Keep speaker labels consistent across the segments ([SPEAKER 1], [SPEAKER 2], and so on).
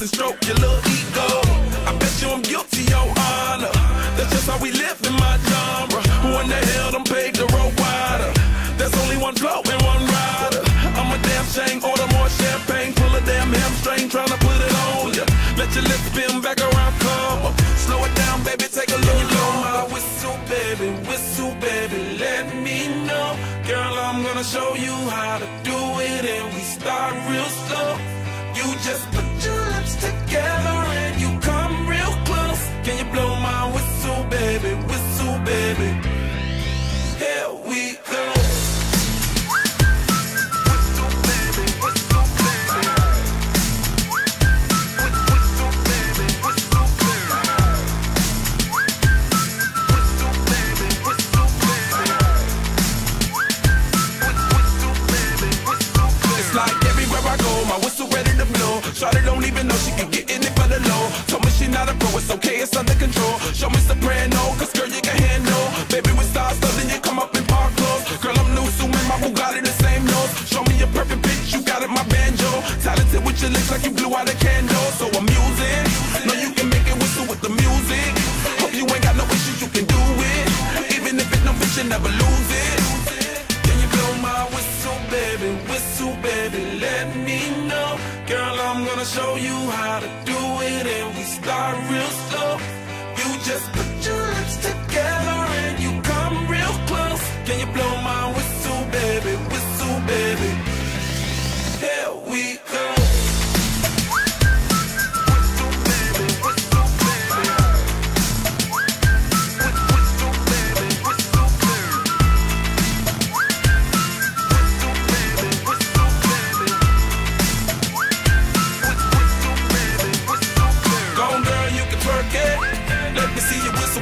[SPEAKER 1] and stroke your little ego. I bet you I'm guilty, your honor. That's just how we live in my genre. Who in the hell done paved the road wider? There's only one flow and one rider. I'm a damn shame, order more champagne, pull a damn hamstring, tryna put it on ya. Let your lips spin back around, come on. Slow it down, baby, take a look. You Blow my whistle, baby, whistle, baby, let me know. Girl, I'm gonna show you how to do it, and we start real slow. You just put even know she can get in it for the low. Told me she not a pro, it's okay, it's under control. Show me soprano, cause girl, you can handle. Baby, with stars, so then you come up in park clothes. Girl, I'm new, so my Bugatti the same nose. Show me a perfect bitch, you got it, my banjo. Talented with your lips like you blew out a candle. So I'm using, know you can make it whistle with the music. Hope you ain't got no issues, you can do it. Even if it no bitch, you never lose it. Can you blow my whistle, baby? Whistle, baby, let me know. Girl, gonna show you how to do it, and we start real slow. You just put your lips together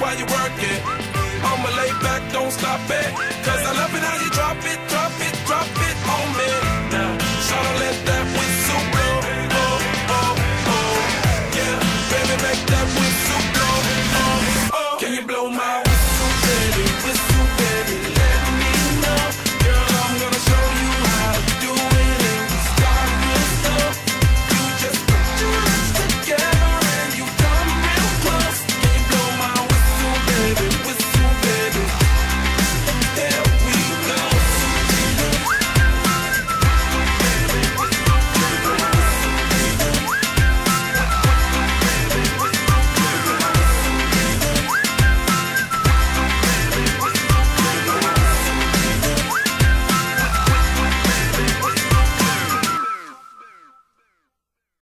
[SPEAKER 1] while you work it. I'ma lay back, don't stop it. Cause I love it how you drop it,